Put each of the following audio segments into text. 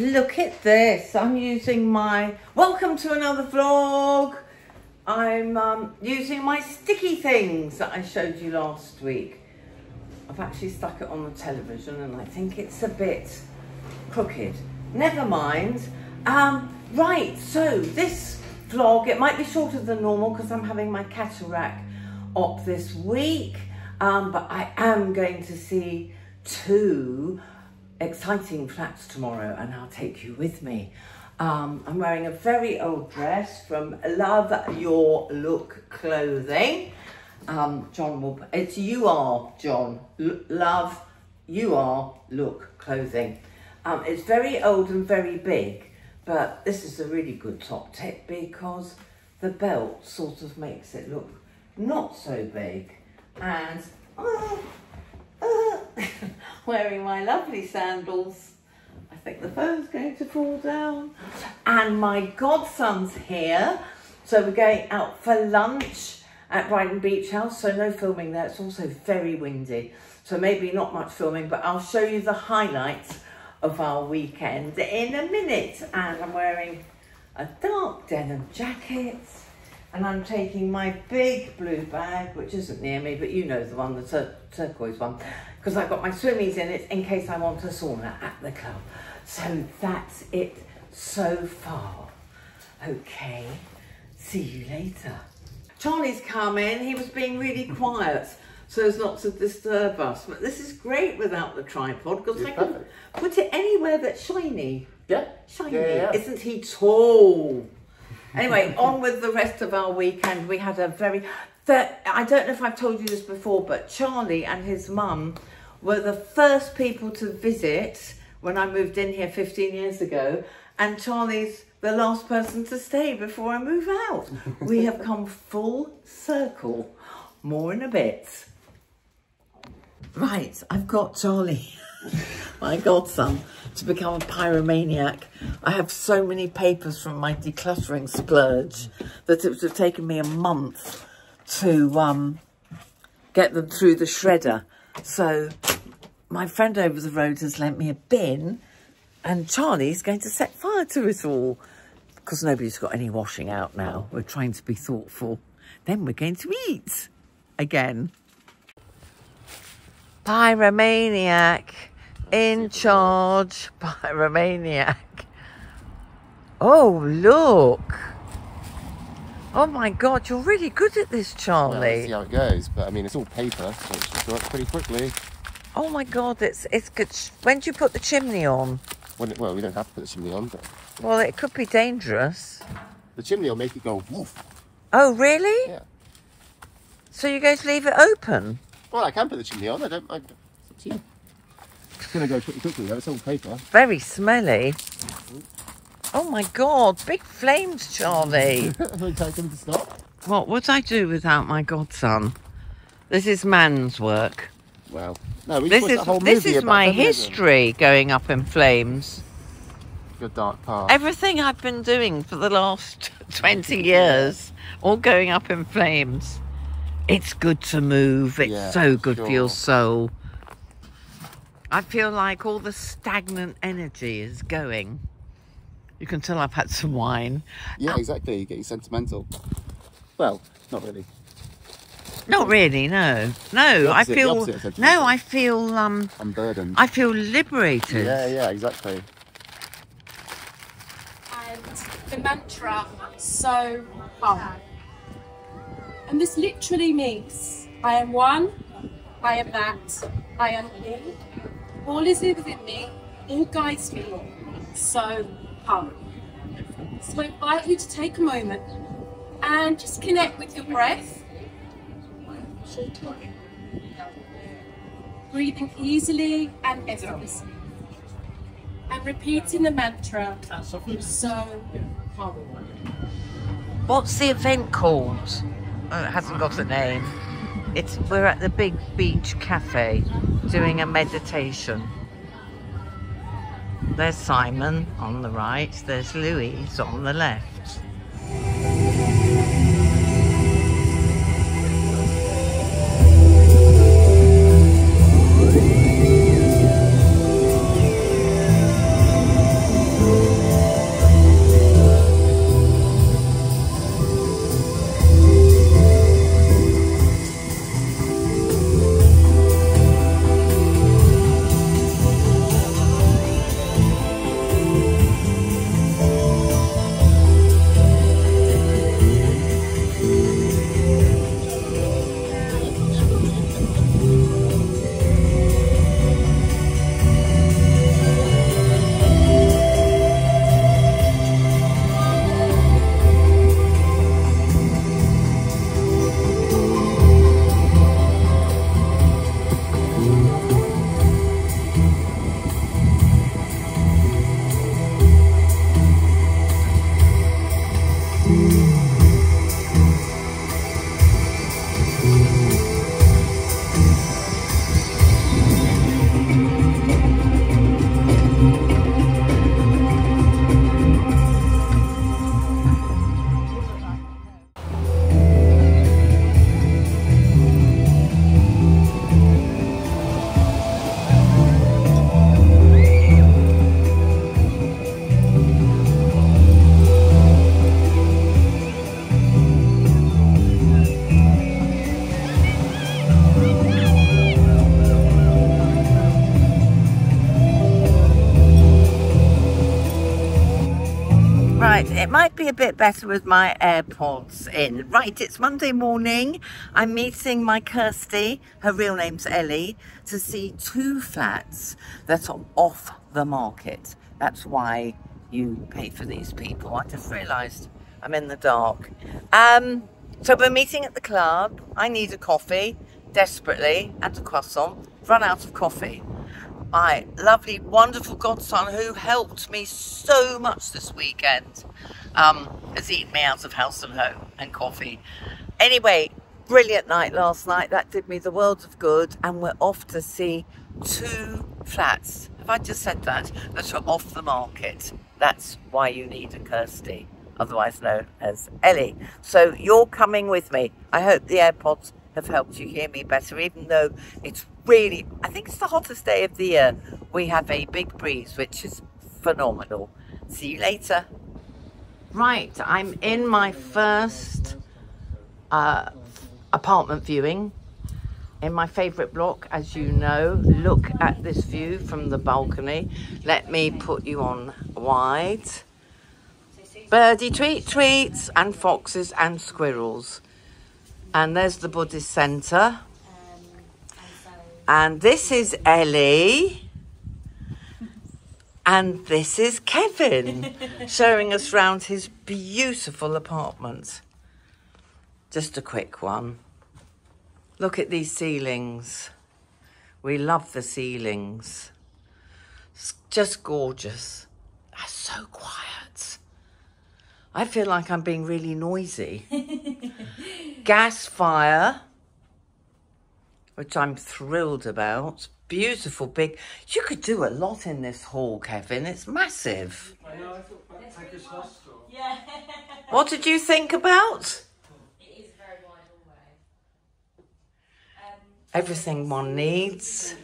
Look at this. I'm using my, welcome to another vlog. I'm um, using my sticky things that I showed you last week. I've actually stuck it on the television and I think it's a bit crooked. Never mind. Um, right, so this vlog, it might be shorter than normal because I'm having my cataract op this week. Um, but I am going to see two exciting flats tomorrow and I'll take you with me. Um, I'm wearing a very old dress from Love Your Look Clothing. Um, John will, it's you are, John, L Love You Are Look Clothing. Um, it's very old and very big, but this is a really good top tip because the belt sort of makes it look not so big. And, oh, wearing my lovely sandals. I think the phone's going to fall down. And my godson's here. So we're going out for lunch at Brighton Beach House. So no filming there. It's also very windy. So maybe not much filming, but I'll show you the highlights of our weekend in a minute. And I'm wearing a dark denim jacket and I'm taking my big blue bag, which isn't near me, but you know the one, the tur turquoise one, because I've got my swimmies in it in case I want a sauna at the club. So that's it so far. Okay, see you later. Charlie's come in, he was being really quiet so as not to disturb us. But this is great without the tripod because I can put it anywhere that's shiny. Yeah. Shiny. Yeah, yeah. Isn't he tall? Anyway, on with the rest of our weekend. We had a very, I don't know if I've told you this before, but Charlie and his mum were the first people to visit when I moved in here 15 years ago. And Charlie's the last person to stay before I move out. we have come full circle. More in a bit. Right, I've got Charlie, my godson, to become a pyromaniac. I have so many papers from my decluttering splurge that it would have taken me a month to um, get them through the shredder. So my friend over the road has lent me a bin and Charlie's going to set fire to it all because nobody's got any washing out now. We're trying to be thoughtful. Then we're going to eat again. Pyromaniac in charge. Pyromaniac. Oh, look. Oh my God, you're really good at this, Well, Charlie. see how it goes. But I mean, it's all paper, so it should go up pretty quickly. Oh my God, it's it's good. When do you put the chimney on? When well, we don't have to put the chimney on, but Well, it could be dangerous. the chimney will make it go woof. Oh, really? Yeah. So you're going to leave it open? Well, I can put the chimney on. I don't. I, it's up to you. It's gonna go pretty quickly though. It's all paper. Very smelly. Oh my God, big flames, Charlie. we can't them stop. what would I do without my godson? This is man's work. Well, no, we This is this is my history going up in flames. Your dark past. Everything I've been doing for the last 20 years, all going up in flames. It's good to move. It's Yeah, so good for your soul. I feel like all the stagnant energy is going. You can tell I've had some wine. Yeah, exactly. You're getting sentimental. Well, not really. Not really, no. No, The I feel opposite of sentimental. no, I feel um Unburdened. I feel liberated. Yeah, yeah, exactly. and the mantra so hum. And this literally means I am one, I am that, I am me. All is within me, all guides me. So hum. So I invite you to take a moment and just connect with your breath. Breathing easily and effortlessly. And repeating the mantra so hum. What's the event called? Oh, it hasn't got a name. It's we're at the Big Beach Cafe doing a meditation. There's Simon on the right, there's Louise on the left. It might be a bit better with my AirPods in. Right, it's Monday morning. I'm meeting my Kirsty, her real name's Ellie, to see two flats that are off the market. That's why you pay for these people. I just realised I'm in the dark. Um, so we're meeting at the club. I need a coffee, desperately, and a croissant. Run out of coffee my lovely, wonderful godson who helped me so much this weekend um, has eaten me out of house and home and coffee. Anyway, brilliant night last night. That did me the world of good. And we're off to see two flats. Have I just said that? That are off the market. That's why you need a Kirsty, otherwise known as Ellie. So you're coming with me. I hope the AirPods have helped you hear me better, even though it's really, I think it's the hottest day of the year. We have a big breeze, which is phenomenal. See you later. Right, I'm in my first uh, apartment viewing in my favourite block, as you know. Look at this view from the balcony. Let me put you on wide. Birdie tweet tweets and foxes and squirrels. And there's the Buddhist centre. Um, and this is Ellie. And this is Kevin showing us round his beautiful apartment. Just a quick one. Look at these ceilings. We love the ceilings. It's just gorgeous. That's so quiet. I feel like I'm being really noisy. Gas fire which I'm thrilled about. Beautiful big. You could do a lot in this hall, Kevin. It's massive. I know, I thought Backpackers Hostel. Yeah. What did you think about? it is very wide hallway. Um, Everything one needs.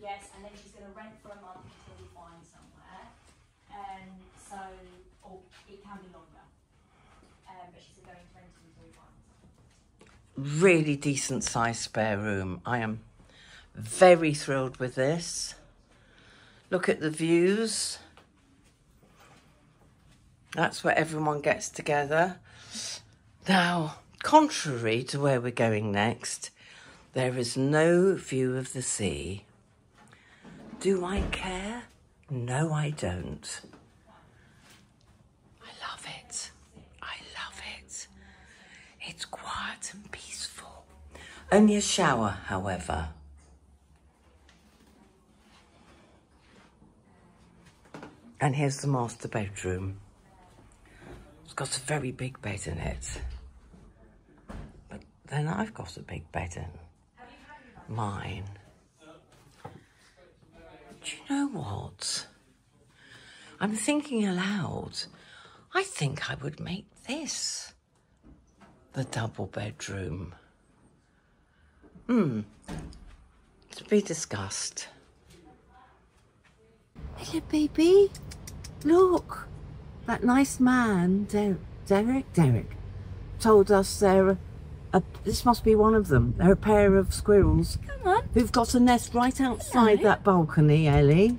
yes, and then she's going to rent for a month until we find somewhere. Um, so, or it can be longer. Um, but she's going to rent until we find somewhere. Really decent sized spare room. I am very thrilled with this. Look at the views. That's where everyone gets together. Now, contrary to where we're going next, there is no view of the sea. Do I care? No, I don't. I love it. I love it. It's quiet and peaceful. Only a shower, however. And here's the master bedroom. It's got a very big bed in it. But then I've got a big bed in mine. Do you know what? I'm thinking aloud. I think I would make this the double bedroom. Hmm. To be discussed. Hello, baby. Look. That nice man, Der- Derek, Derek, told us they're a, a, this must be one of them. They're a pair of squirrels Come on. who've got a nest right outside Hello. that balcony, Ellie.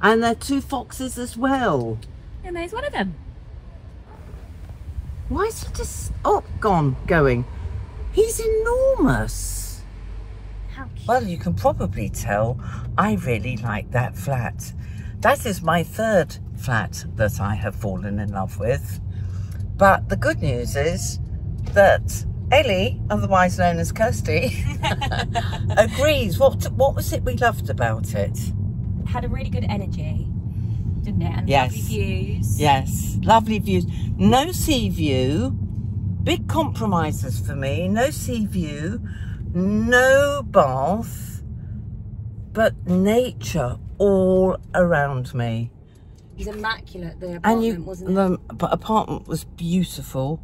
And they're two foxes as well. And there's one of them. Why is he just oh gone going? He's enormous. Well, you can probably tell I really like that flat. That is my third flat that I have fallen in love with. But the good news is that Ellie, otherwise known as Kirsty, agrees. What what was it we loved about it? Had a really good energy, didn't it? And Yes. lovely views. Yes, lovely views. No sea view. Big compromises for me. No sea view. No bath. But nature all around me. It was immaculate, the And apartment, you, wasn't it? the but apartment was beautiful,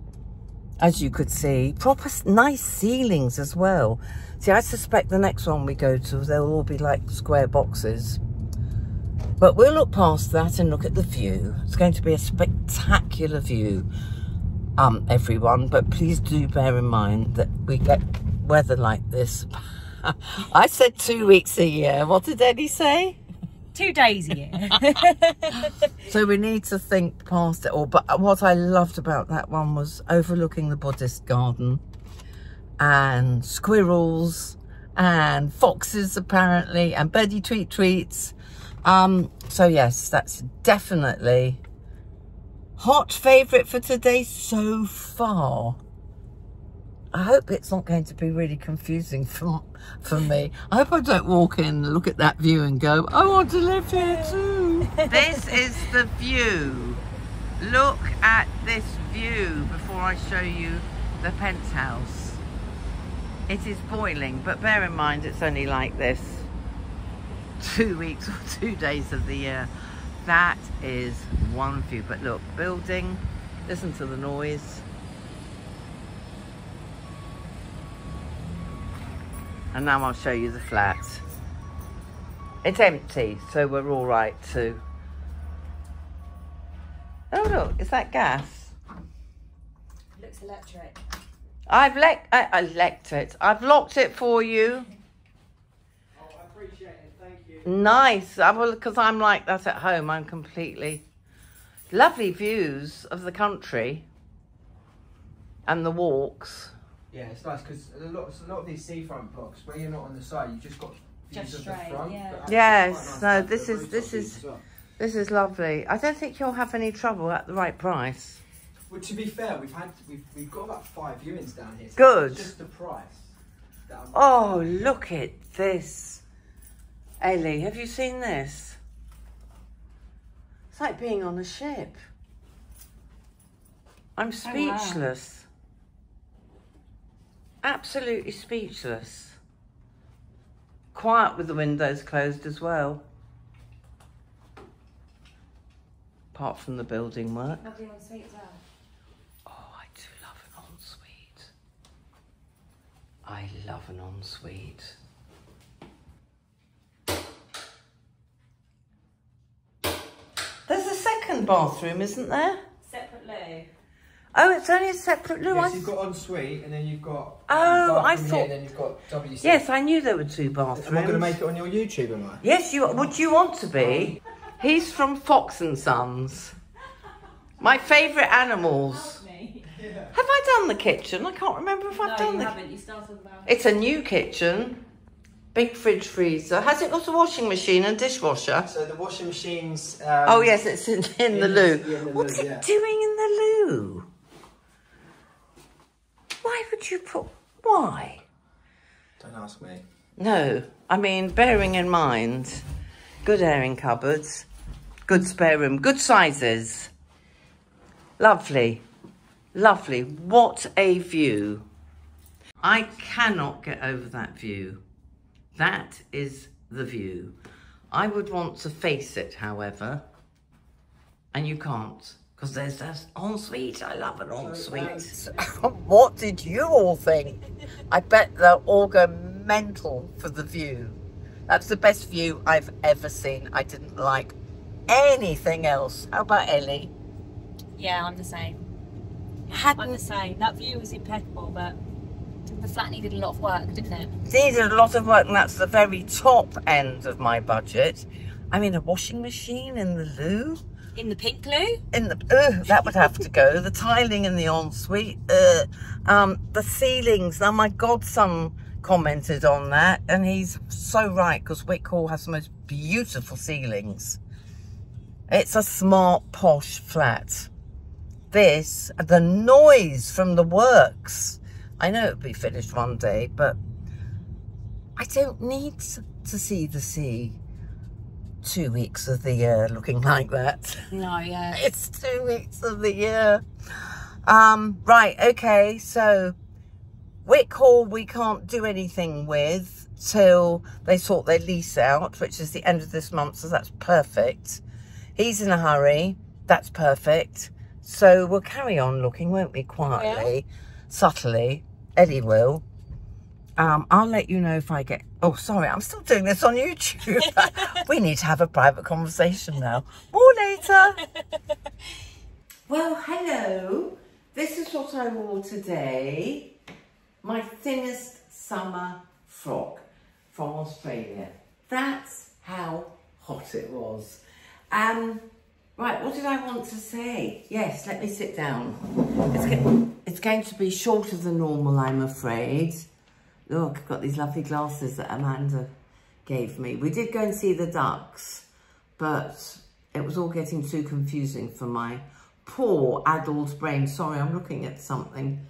as you could see. Proper nice ceilings as well. See, I suspect the next one we go to, they'll all be like square boxes. But we'll look past that and look at the view. It's going to be a spectacular view, um, everyone. But please do bear in mind that we get weather like this. I said two weeks a year. What did Eddie say? Two days a year. So we need to think past it all. But what I loved about that one was overlooking the Buddhist garden and squirrels and foxes apparently and birdie tweet tweets. Um, so yes, that's definitely hot favourite for today so far. I hope it's not going to be really confusing for, for me. I hope I don't walk in, look at that view and go, oh, I want to live here too. this is the view. Look at this view before I show you the penthouse. It is boiling, but bear in mind it's only like this two weeks or two days of the year. That is one view. But look, building, listen to the noise. And now I'll show you the flat. It's empty, so we're all right too. Oh look, is that gas? Looks electric. I've le- I, I locked it. I've locked it for you. Oh, I appreciate it. Thank you. Nice. I will, because I'm like that at home. I'm completely lovely views of the country and the walks. Yeah, it's nice because a lot, a lot of these seafront blocks, where you're not on the side, you just got views Just of straight, the front. yeah. Yes, it's nice no, this is- this is- well. This is lovely. I don't think you'll have any trouble at the right price. Well, to be fair, we've had we've, we've got about five viewings down here. so Good. Just the price. Oh, look at this. Ellie, have you seen this? It's like being on a ship. I'm oh, wow. speechless. Absolutely speechless. Quiet with the windows closed as well. Apart from the building work. Lovely on as well. Oh, I do love an ensuite. I love an ensuite. There's a second bathroom, isn't there? Separate loo. Oh, it's only a separate loo. I Yes, you've got ensuite, and then you've got. Oh, I bathroom thought- Here, and then you've got WC. Yes, I knew there were two Am I going to make it on your YouTube? Am I? Yes, you would you want to be? He's from Fox and Sons. My favourite animals. Me. Have I done the kitchen? I can't remember if I've No, done you the haven't. You started about. It's a new kitchen. Big fridge freezer. Has it got a washing machine and dishwasher? So the washing machines. Um, Oh yes, it's in, in the loo. in the What's loo, it yeah. doing in the loo? Why would you put why? Don't ask me. No, I mean bearing in mind, good airing cupboards, good spare room, good sizes. Lovely, lovely. What a view! I cannot get over that view. That is the view. I would want to face it, however, and you can't because there's that ensuite. I love an ensuite. what did you all think? I bet they'll all go mental for the view. That's the best view I've ever seen. I didn't like anything else. How about Ellie? Yeah, I'm the same. I'm Hadn't the same. That view was impeccable, but the flat needed a lot of work, didn't it? needed a lot of work, and that's the very top end of my budget. I mean, a washing machine in the loo. In the pink loo? in the uh, that would have to go. The tiling in the ensuite, uh, um, the ceilings. Now my godson commented on that, and he's so right because Wick Hall has the most beautiful ceilings. It's a smart, posh flat. This, the noise from the works. I know it'll be finished one day, but I don't need to see the sea two weeks of the year looking like that. No, yeah. It's two weeks of the year. Um, right, okay, so Wick Hall we can't do anything with till they sort their lease out, which is the end of this month, so that's perfect. He's in a hurry, that's perfect. So we'll carry on looking, won't we, quietly, subtly. Eddie will. Um, I'll let you know if I get. Oh, sorry, I'm still doing this on YouTube. we need to have a private conversation now. More later. well, hello. This is what I wore today. My thinnest summer frock from Australia. That's how hot it was. Um, right, what did I want to say? Yes, let me sit down. It's, go- it's going to be shorter than normal, I'm afraid. Look, I've got these lovely glasses that Amanda gave me. We did go and see the ducks, but it was all getting too confusing for my poor adult brain. Sorry, I'm looking at something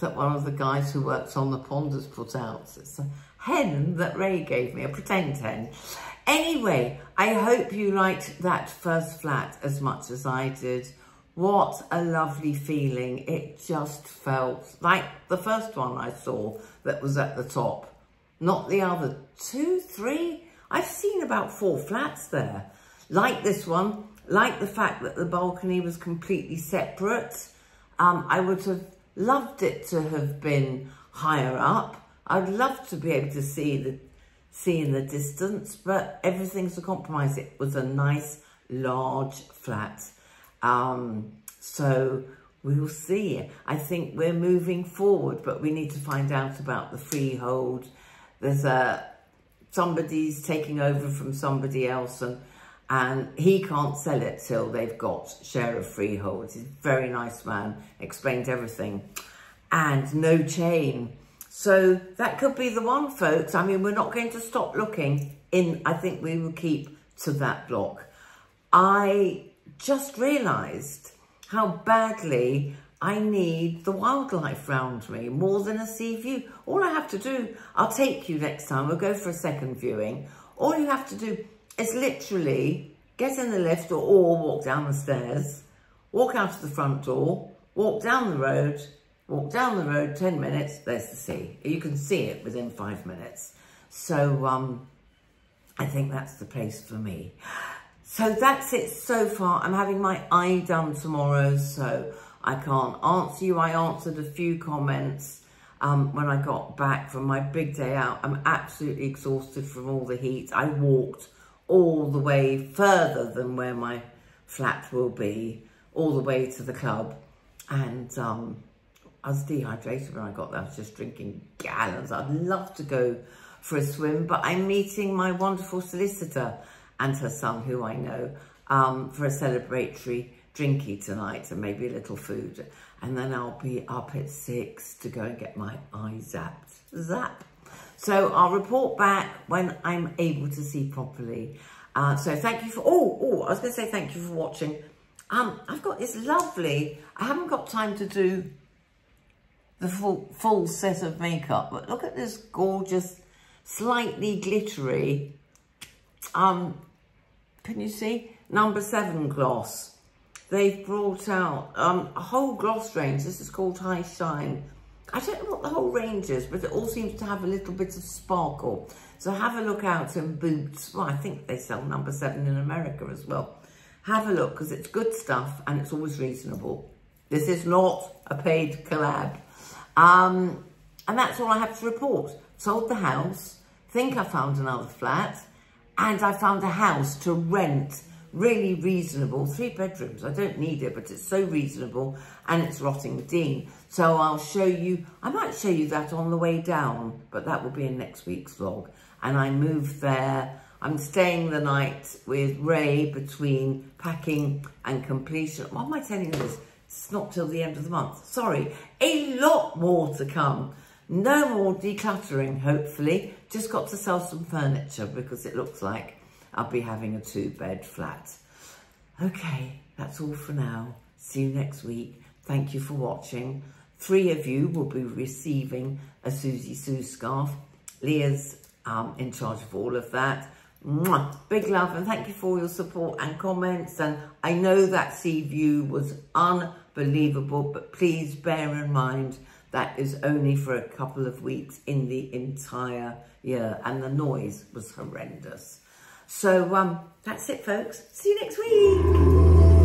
that one of the guys who works on the pond has put out. It's a hen that Ray gave me, a pretend hen. Anyway, I hope you liked that first flat as much as I did. What a lovely feeling. It just felt like the first one I saw that was at the top. Not the other two, three. I've seen about four flats there. Like this one, like the fact that the balcony was completely separate. Um, I would have loved it to have been higher up. I'd love to be able to see the see in the distance, but everything's a compromise. It was a nice, large flat. Um, so we'll see. I think we're moving forward, but we need to find out about the freehold. There's a somebody's taking over from somebody else and and he can't sell it till they've got share of freehold. He's a very nice man, explained everything. And no chain. So that could be the one, folks. I mean, we're not going to stop looking in, I think we will keep to that block. I just realised how badly I need the wildlife round me more than a sea view. All I have to do, I'll take you next time, we'll go for a second viewing. All you have to do is literally get in the lift or, or walk down the stairs, walk out of the front door, walk down the road, walk down the road 10 minutes, there's the sea. You can see it within five minutes. So um, I think that's the place for me. So that's it so far. I'm having my eye done tomorrow, so I can't answer you. I answered a few comments um, when I got back from my big day out. I'm absolutely exhausted from all the heat. I walked all the way further than where my flat will be, all the way to the club. And um, I was dehydrated when I got there. I was just drinking gallons. I'd love to go for a swim, but I'm meeting my wonderful solicitor and her son, who I know, um, for a celebratory drinky tonight and maybe a little food. And then I'll be up at six to go and get my eye zapped. Zap. So I'll report back when I'm able to see properly. Uh, so thank you for, oh, oh, I was going to say thank you for watching. Um, I've got this lovely, I haven't got time to do the full, full set of makeup, but look at this gorgeous, slightly glittery, um, can you see? Number seven gloss. They've brought out um, a whole gloss range. This is called High Shine. I don't know what the whole range is, but it all seems to have a little bit of sparkle. So have a look out in Boots. Well, I think they sell number seven in America as well. Have a look because it's good stuff and it's always reasonable. This is not a paid collab. Um, and that's all I have to report. Sold the house, think I found another flat, and I found a house to rent really reasonable, three bedrooms. I don't need it, but it's so reasonable and it's Rottingdean. So I'll show you, I might show you that on the way down, but that will be in next week's vlog. And I moved there. I'm staying the night with Ray between packing and completion. What am I telling you this? It's not till the end of the month. Sorry, a lot more to come. No more decluttering, hopefully. Just got to sell some furniture because it looks like I'll be having a two-bed flat. Okay, that's all for now. See you next week. Thank you for watching. Three of you will be receiving a Suzi Su scarf. Leah's um, in charge of all of that. Mwah. Big love and thank you for all your support and comments. And I know that sea view was unbelievable, but please bear in mind that is only for a couple of weeks in the entire year. And the noise was horrendous. So um, that's it, folks. See you next week.